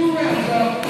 two rounds up.